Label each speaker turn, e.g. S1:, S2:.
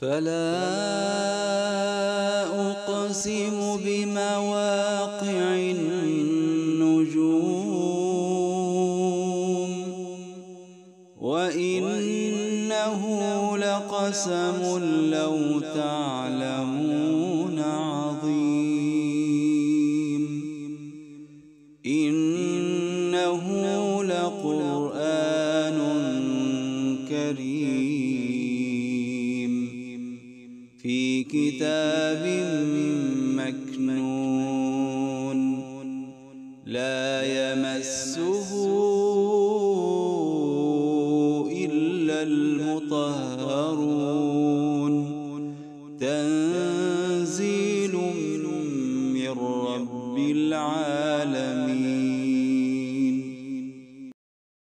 S1: فلا أقسم بمواقع النجوم وإنه لقسم لو تعلمون عظيم إنه لقرآن كريم في كتاب مكنون. لا يمسه إلا المطهرون. تنزيل من رب العالمين.